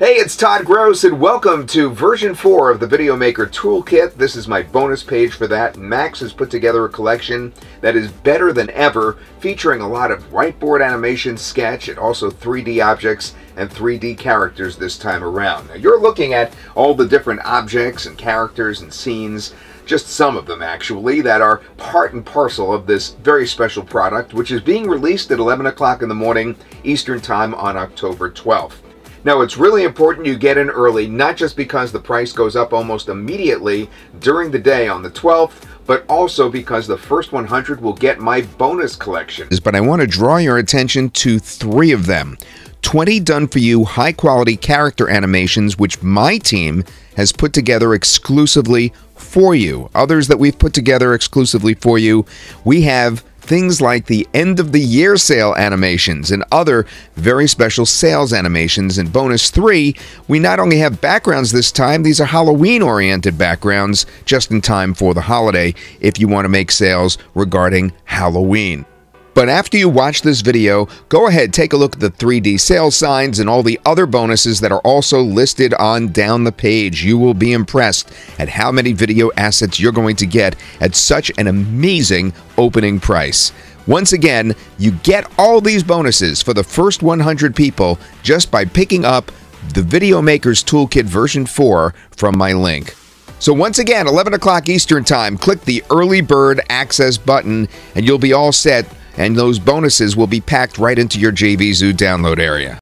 Hey, it's Todd Gross, and welcome to version 4 of the Video Maker Toolkit. This is my bonus page for that. Max has put together a collection that is better than ever, featuring a lot of whiteboard animation sketch and also 3D objects and 3D characters this time around. Now, you're looking at all the different objects and characters and scenes just some of them actually, that are part and parcel of this very special product, which is being released at 11 o'clock in the morning Eastern Time on October 12th. Now, it's really important you get in early, not just because the price goes up almost immediately during the day on the 12th, but also because the first 100 will get my bonus collection. But I want to draw your attention to three of them. 20 done for you high quality character animations, which my team has put together exclusively for you. Others that we've put together exclusively for you. We have things like the end of the year sale animations and other very special sales animations. In bonus three, we not only have backgrounds this time, these are Halloween oriented backgrounds just in time for the holiday if you want to make sales regarding Halloween. But after you watch this video, go ahead, take a look at the 3D sales signs and all the other bonuses that are also listed on down the page. You will be impressed at how many video assets you're going to get at such an amazing opening price. Once again, you get all these bonuses for the first 100 people just by picking up the Video Maker's Toolkit version 4 from my link. So once again, 11 o'clock Eastern Time, click the Early Bird Access button and you'll be all set and those bonuses will be packed right into your JVZoo download area.